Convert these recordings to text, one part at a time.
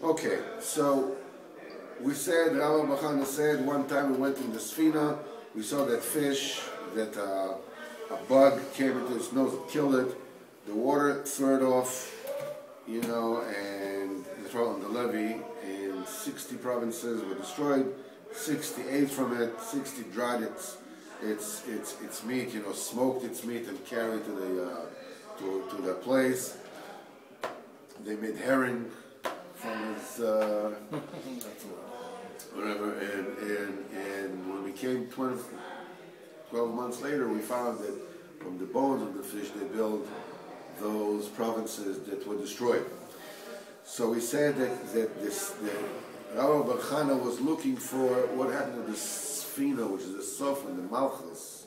Okay, so we said, Rabbi Bachana said, one time we went in the Sfina, we saw that fish, that uh, a bug came into its nose, killed it, the water threw it off, you know, and they threw it on the levee, and 60 provinces were destroyed, 68 from it, 60 dried its, its, its, its meat, you know, smoked its meat and carried to the, uh, to, to their place. They made herring from his, uh, whatever, and, and, and when we came 20, 12 months later, we found that from the bones of the fish, they built those provinces that were destroyed. So we said that, that this, that Rabbi Barchana was looking for what happened to the Sfina, which is the Sofa, the Malchus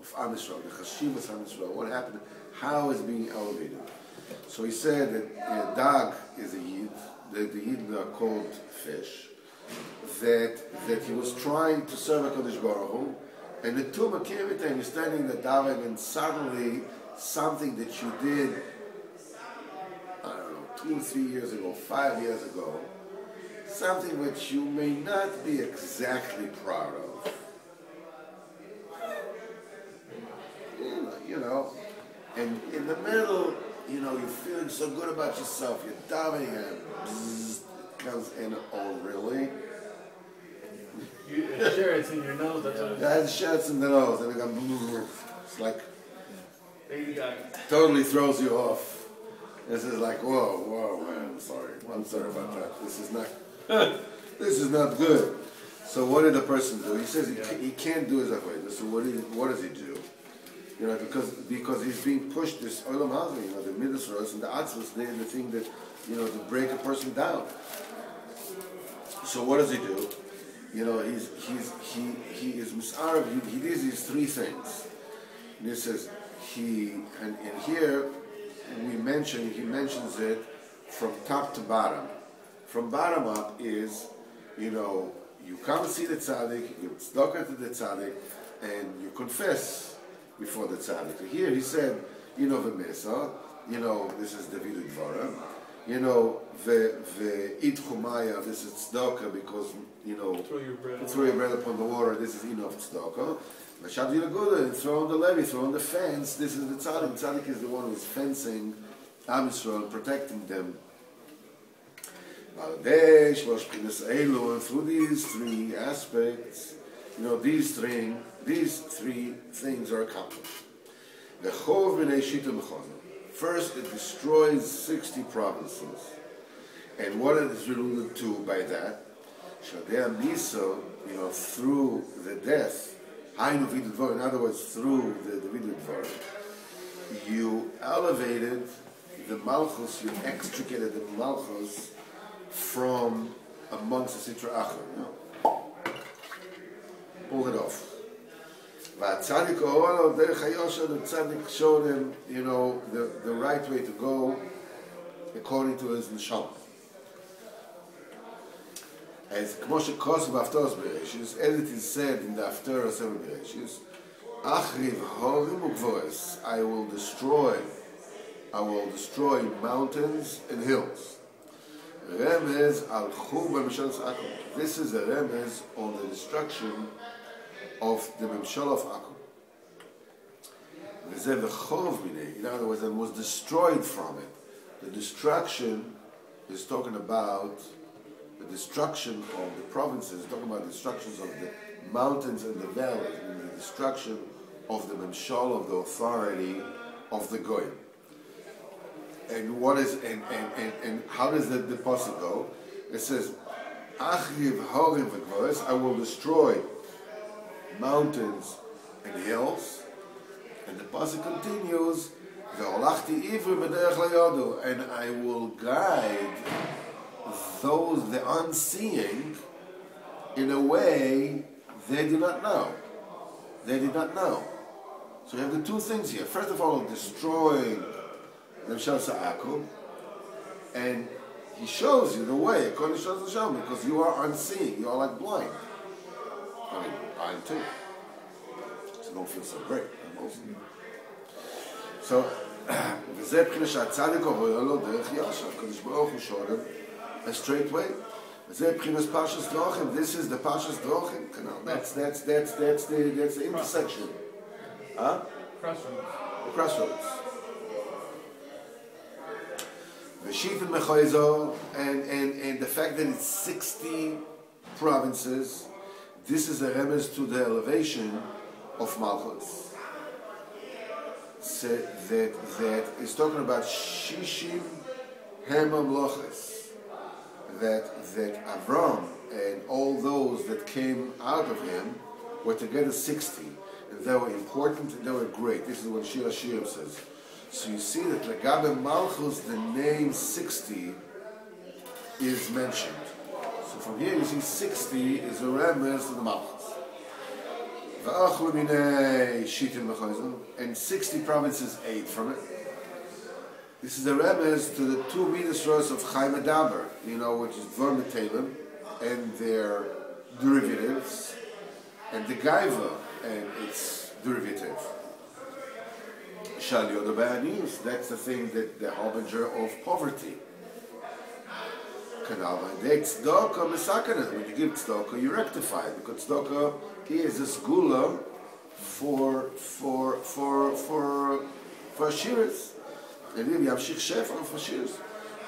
of Am Yisrael, the Chashivas Am what happened, how is being elevated. So he said that uh, Dag is a Yid, that the Yid are called fish, that, that he was trying to serve HaKadosh Baruch Hu, and the Tumah came with him, standing in the daven, and suddenly something that you did, I don't know, two or three years ago, five years ago, something which you may not be exactly proud of. You know, and in the middle, you know, you're feeling so good about yourself, you're davening, and bzzz, comes in, oh really? You, sure, it's in your nose. That's what I had shirts in the nose, and it got, it's like, you totally throws you off. This is like, whoa, whoa, man, I'm sorry. I'm sorry about that. This is not, this is not good. So what did the person do? He says he, ca- he can't do his avodah. So what, did, what does he do? You know, because because he's being pushed this olam hazeh, you know, the midas and the atzvus, they're the thing that, you know, to break a person down. So what does he do? You know, he's he's he he is misarab. He, he does these three things. And he says he and, here we mention he mentions it from top to bottom. From bottom up is, you know, you come see the tzaddik, you tzedakah to the tzaddik, and you confess before the tzaddik. Here he said, you know, v'mesa, you know, this is David Dvara, you know, ve'it chumaya, this is tzedakah because, you know, Throw your bread. throw your bread upon the water, this is enough tzedakah. V'shad Yilaguda, throw on the levee, throw on the fence, this is the tzaddik. Tzaddik is the one who's fencing Am Yisrael, protecting them. Baladesh, Vashkinas Elu, and through these three aspects, you know, these three, these three things are accomplished. First, it destroys 60 provinces. And what it is alluded to by that, Shadei Misa, you know, through the death, Hainu Vidud Dvar, in other words, through the, the Vidud you elevated the Malchus, you extricated the Malchus from amongst the Sitra Achar, you know. Pulled it off. והצדיק הורה לו דרך היושר, the tzaddik showed him, you know, the, the right way to go according to his neshama. As כמו שכוסו בהפטרוס בראשיס, as it is said in the Haftarah 7 בראשיס, אחריב הורים וגבורס, I will destroy, I will destroy mountains and hills. Remez al churban Mishal Akum. This is a remez on the destruction of the Memshal of Akum, In other words, it was destroyed from it. The destruction is talking about the destruction of the provinces, talking about destructions of the mountains and the valleys, and the destruction of the Memshal, of the authority of the Goyim. And what is and, and, and, and how does the deposit go? It says, I will destroy mountains and hills. And the pasuk continues, and I will guide those the unseeing in a way they do not know. They did not know. So you have the two things here. First of all, destroying Nemshal Sa'akum, and he shows you the way, according to because you are unseeing, you are like blind. I I too. So don't feel so great. So, וזה מבחינה שהצדיק עובר לו דרך ישר, הקדוש ברוך הוא שואל, a straight way. Ze primus pashas drochim. This is the pashas drochim. That's that's that's that's the that's the intersection. Huh? Crossroads. The crossroads. Veshit and Mechoizo, and and and the fact that it's sixty provinces. This is a remes to the elevation of Malchus. So that that is talking about Shishim Hemamloches. That that Avram and all those that came out of him were together sixty, and they were important and they were great. This is what Shir Hashirim says. So you see that Legabe Malchus, the name sixty, is mentioned. From here you see 60 is a remes to the Malchus. And 60 provinces ate from it. This is a remes to the two mitzvahs of Chaim Adaber, you know, which is Vermitalim and their derivatives, and the Gaiva and its derivative. Shal Yodabayanis, that's the thing that the harbinger of poverty. Kanava. The tzedakah misakanet. When you give tzedakah, you rectify it because tzedakah is a skula for for for for for shiris. And then you have shich shefer for shiris,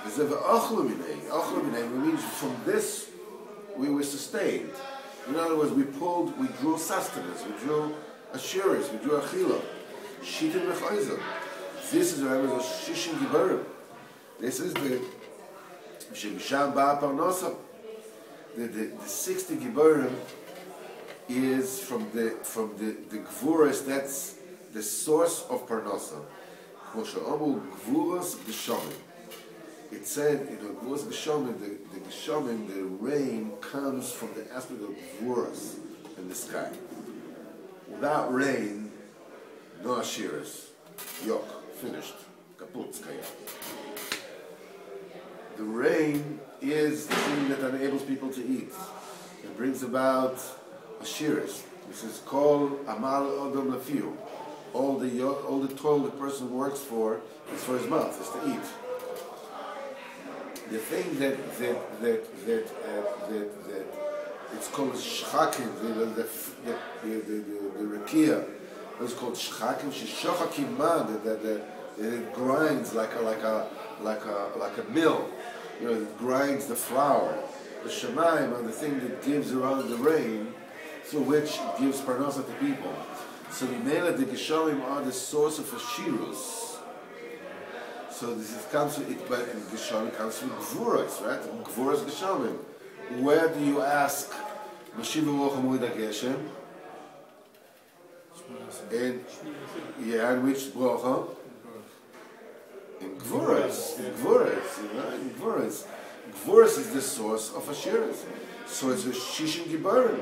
there's a ochluminei. Ochluminei means from this we were sustained. In other words, we pulled, we drew sustenance, we drew assurance, we drew achila. Shitin mechoizel. This is the Rebbe's Shishin Gibarim. This is the שמשם באה הפרנסה. The, the, the 60 Giborim is from the from the the Gvuras, that's the source of Parnasa. כמו שאמרו Gvuras Geshomim. It said in the Gvuras Geshomim, the, the Geshomim, the rain comes from the aspect of Gvuras in the sky. Without rain, no Ashiras. Yok, finished. Kaput, skaya the rain is the thing that enables people to eat. It brings about ashiras. This is called amal odom lefiu. All the all the toil the person works for is for his mouth, is to eat. The thing that that that that uh, that, that it's called shchakim, the the the the, the, the, the rakia. It's called shchakim. Sheshochakim ma. That that it grinds like a like a like a like a mill you know, grinds the flour. The shemaim are the thing that gives around the rain, through which gives parnasa to people. So the Mela, the Geshamim are the source of Ashirus. So this is, comes from it, but and Geshamim comes from Gvuras, right? Gvuras Geshamim. Where do you ask Mashiva Rochamuid Geshem? And yeah, and which bracha? In Gvuras, in Gvuras, you know, in Gvuras. Gvuras is the source of Ashiras. So it's a Shishin Gibarim.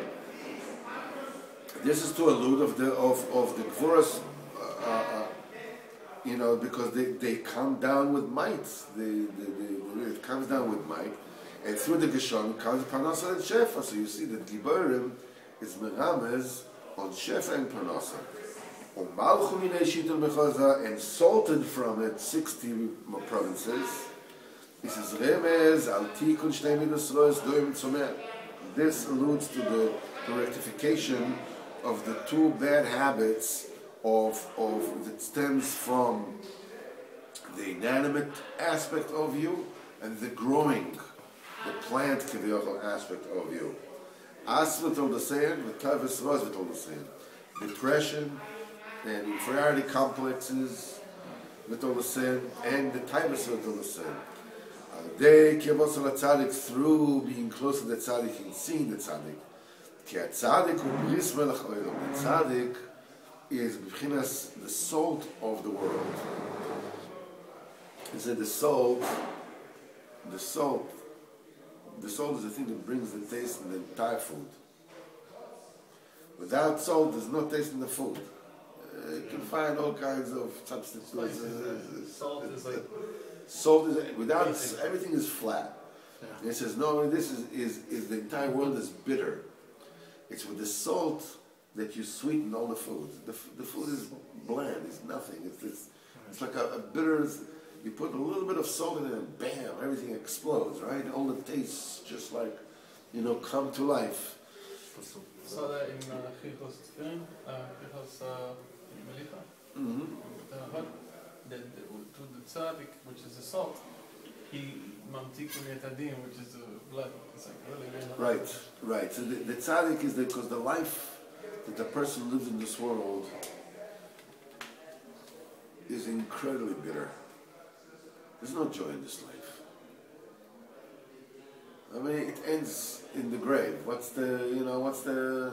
This is to allude of the of, of the Gvuras, uh, uh, you know, because they, they come down with might. They, they, they, it comes down with might. And through the Geshon comes Parnasa and Shefa. So you see that Gibarim is Merames on Shefa and Parnasa. Salted from it 60 provinces. This is remez. This alludes to the, the rectification of the two bad habits of, of that stems from the inanimate aspect of you and the growing, the plant kivyochel aspect of you. Asma told the sand, v'tavis roz told the. Depression, and inferiority complexes with the sin, and the tightness all the sin. Uh, they kibos al tzaddik through being close to the tzaddik and seeing the tzaddik. Ki tzaddik hu bris melech olam. The tzaddik is b'chinas the salt of the world. He said the salt, the salt, the salt is the thing that brings the taste in the entire food. Without salt, there's no taste in the food. Uh, you can find all kinds of substitutes. Salt is like Salt is without everything is flat. Yeah. It says no, this is, is is the entire world is bitter. It's with the salt that you sweeten all the food. The, the food is bland. It's nothing. It's it's, it's like a, a bitter. You put a little bit of salt in it and bam, everything explodes, right? All the tastes just like, you know, come to life. Saw that in uh, Chichos uh, Chichos uh, Melicha. Mm-hmm. The the, the, to the tzaddik, which is the salt, he mamtikum yetadim, which is the blood. It's like really good. Right, right. So the, the tzaddik is the because the life that the person lives in this world is incredibly bitter. There's no joy in this life. I mean, it ends in the grave. What's the, you know, what's the.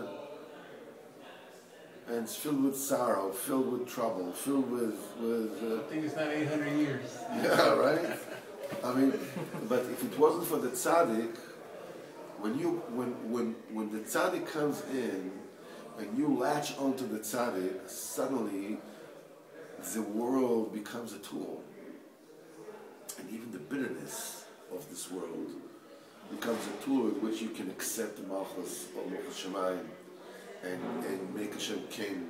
And it's filled with sorrow, filled with trouble, filled with. with uh, I think it's not 800 years. yeah, right? I mean, but if it wasn't for the tzaddik, when you when when when the tzaddik comes in and you latch onto the tzaddik, suddenly the world becomes a tool. And even the bitterness of this world becomes a tool with which you can accept the Malchus or Malchus Shemayim and, and make Hashem king.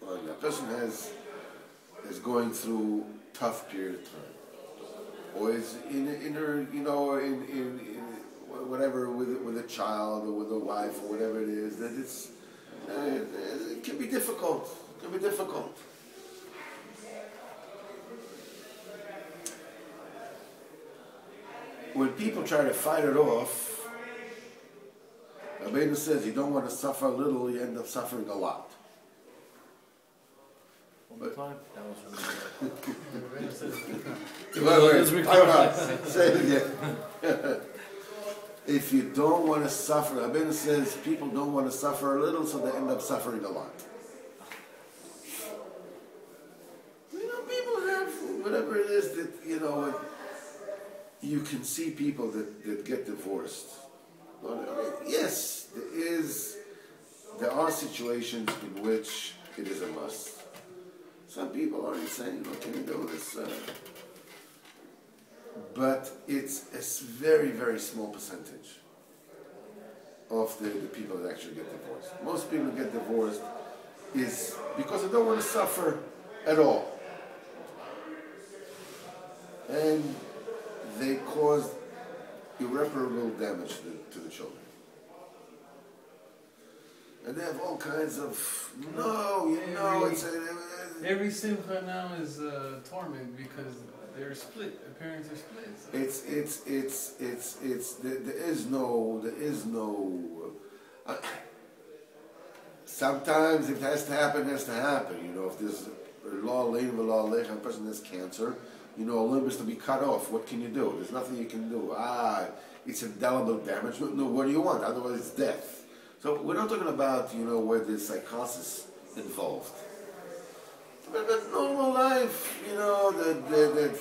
Well, a person has is going through tough period of time. Or is in in her you know in, in, in whatever with with a child or with a wife or whatever it is that it's uh, it can be difficult. It can be difficult. When people try to fight it off, Rabbeinu says you don't want to suffer a little, you end up suffering a lot. One more time. That was Rebbeinu says, Wait, wait, time. Say it again. if you don't want to suffer, Rabbeinu says people don't want to suffer a little, so they end up suffering a lot. You know, people have whatever it is that you know. You can see people that, that get divorced. Yes, there is. There are situations in which it is a must. Some people are insane. What can you do this? Uh, but it's a very, very small percentage of the, the people that actually get divorced. Most people get divorced is because they don't want to suffer at all. And they cause irreparable damage to the, to the children. And they have all kinds of, no, you know, it's a, Every simcha now is uh, torment because they're split. The parents are split. So. It's it's it's it's it's there, there is no there is no. Uh, sometimes it has to happen, it has to happen. You know, if there's a law lane a law lane, a person has cancer, you know, a limb is to be cut off. What can you do? There's nothing you can do. Ah, it's indelible damage. No, what do you want? Otherwise, it's death. So we're not talking about you know where there's psychosis involved. But, but normal life, you know, that, that, that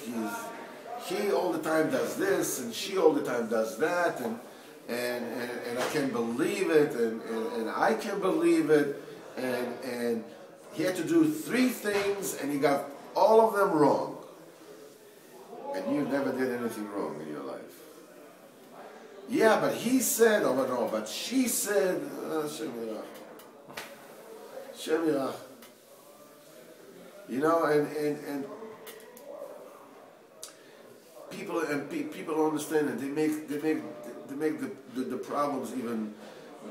he all the time does this and she all the time does that and, and, and, and I can't believe it and, and, and I can't believe it and, and he had to do three things and he got all of them wrong. And you never did anything wrong in your life. Yeah, but he said, oh no, but she said, uh, Shem Yirach. You know, and, and, and people and pe- people don't understand it. They make they make they make the, the, the problems even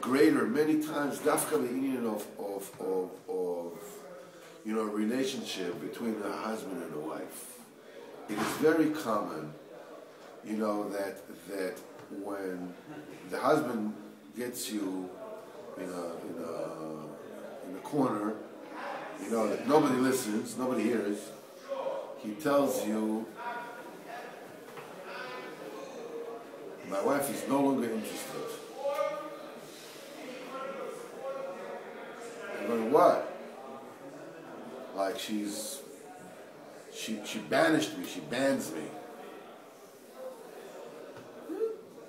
greater many times. Dafka the union of, of, of, of you know relationship between a husband and a wife. It is very common, you know, that that when the husband gets you in a in a in a corner you know, that nobody listens, nobody hears. He tells you, my wife is no longer interested. I'm going, what? Like she's, she, she banished me, she bans me.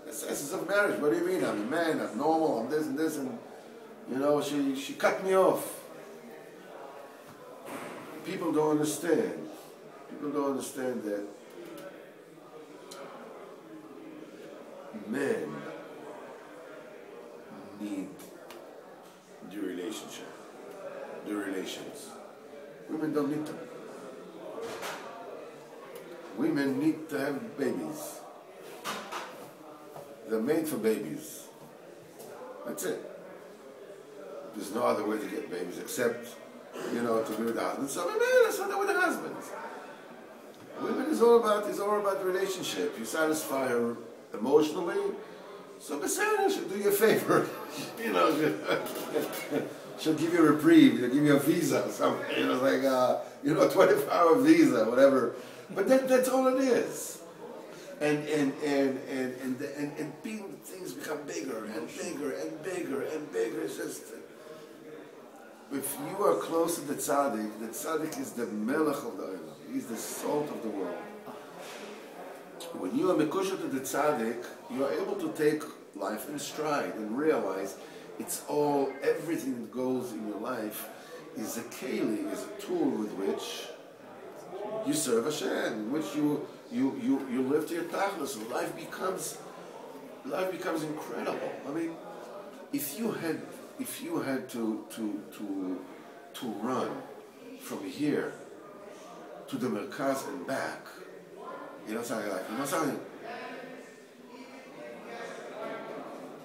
That's the essence of marriage. What do you mean? I'm a man, I'm normal, I'm this and this, and, you know, she, she cut me off people don't understand. People don't understand that men need the relationship, the relations. Women don't need them. Women need to have babies. They're made for babies. That's it. There's no other way to get babies except, you know, to be with the husband. So maybe that's not with the husbands. Women is all about is all about relationship. You satisfy her emotionally, so Besana should do you a favor. you know, she'll give you a reprieve, she'll give you a visa or something. You know, like uh, you know, a 24 hour visa, whatever. But that, that's all it is. And and and and and and, and being things become bigger and bigger and bigger and bigger. It's just if you are close to the tzaddik, the tzaddik is the melech of the olam. He's the salt of the world. When you are mekusha to the tzaddik, you are able to take life in stride and realize it's all, everything that goes in your life is a keli, is a tool with which you serve Hashem, in which you you you you live to your tachlis, life becomes life becomes incredible. I mean, if you had if you had to to to to run from here to the Merkaz and back, you know something like you know something.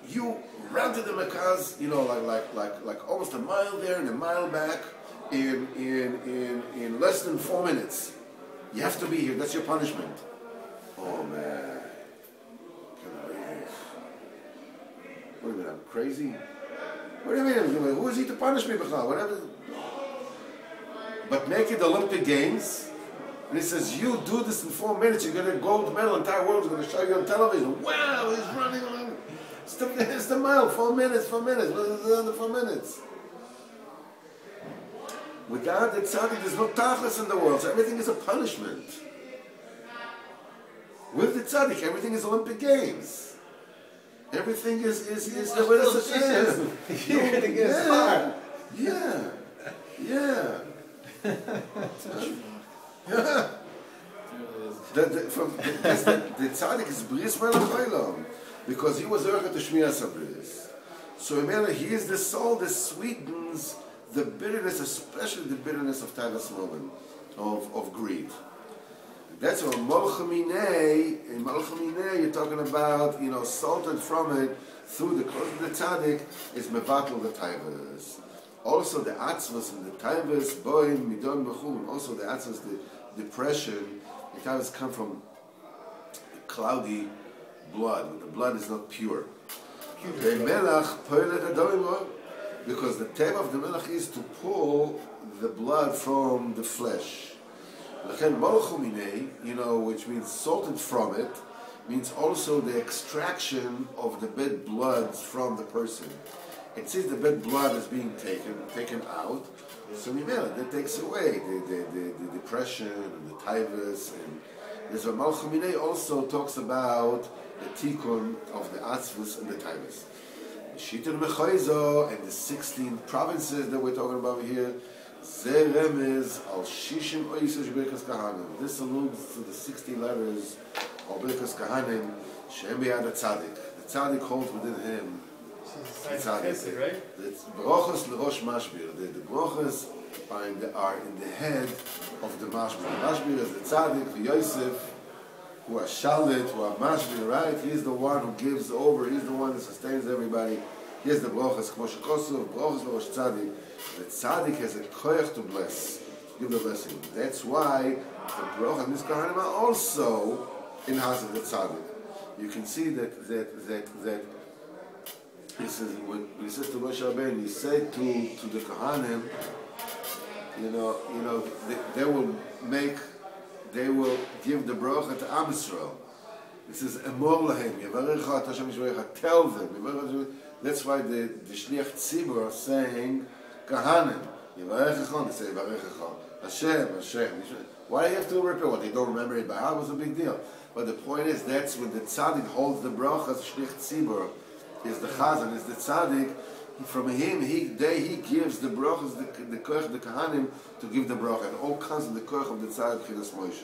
You run to the Merkaz, you know, like like like like almost a mile there and a mile back in in in in less than four minutes. You have to be here. That's your punishment. Oh man? What do you mean? I'm crazy? What do you mean? Who is he to punish me, Whatever. But make it Olympic Games. And he says, you do this in four minutes, you're going to gold medal, entire going to show you on television. Wow, he's running along. It's the, it's the mile, four minutes, four minutes. Is four minutes? Without the tzaddik, there's no tachlis in the world, so everything is a punishment. With the tzaddik, everything is Olympic Games. Everything is is is Well, what is it? You're gonna get yeah, smart. yeah, yeah. yeah. The, the, from, the, the, the tzaddik is bris melech because he was erchet to shmiyah sabris. So remember, he is the soul that sweetens the bitterness, especially the bitterness of Tavis Momen, of, of greed. That's what Molchaminei, in Molchaminei, you're talking about, you know, salted from it through the clothes of the tzaddik is mevatel the taivas. Also the atzvas and the taivas, boim, midon, mechum, also the atzvas, the depression, the taivas come from cloudy blood, the blood is not pure. The melach poilet adorim because the tema of the melech is to pull the blood from the flesh. You know, which means salted from it, means also the extraction of the bad blood from the person. And since the bad blood is being taken taken out, so Mimela, that takes away the, the, the, the depression and the tivus and there's a Malchumine also talks about the tikkun of the atzvus and the tivus. Shitur Mechoizo and the 16 provinces that we're talking about here, Ze Remez al Shishim Oisish Birkas Kahanim. This alludes to the 60 letters of Birkas Kahanim, Shem B'yad Tzaddik. The Tzaddik holds within him the Chesed, right? Brochos L'Rosh Mashbir. The, the Brochos are in, the, are in the head of the Mashbir. The Mashbir is the Tzaddik, the Yosef, who are Shalit, who are Mashbir, right? He's the one who gives over, he's the one that sustains everybody. Here's the Brochos, Kmo Shekosov, Brochos L'Rosh Tzaddik. The Tzaddik has a koyach to bless, give the blessing. That's why the Brochos and Miskahanim are also in house of the Tzaddik. You can see that, that, that, that he says when he says to Moshe Rabbeinu, he said to to the Kohanim, you know, you know, they, they will make, they will give the bracha to Am Yisrael. He says, Emor lahem, Yevarecha Hashem Yishvarecha, tell them. That's why the, the Shliach Tzibur are saying, Kohanim, Yevarecha, they say Yevarecha, Hashem, Hashem. Why do you have to repeat what they don't remember it by heart? was a big deal? But the point is, that's when the tzaddik holds the bracha, The Shliach Tzibur, is the chazan, is the tzaddik. From him, he they, he gives the brachas, the the the kahanim to give the bracha. It all comes in the koch of the tzaddik chinas Moshe.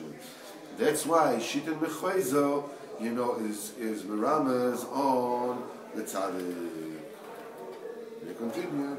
That's why shitin mechoizo, you know, is is miramas on the tzaddik. We continue.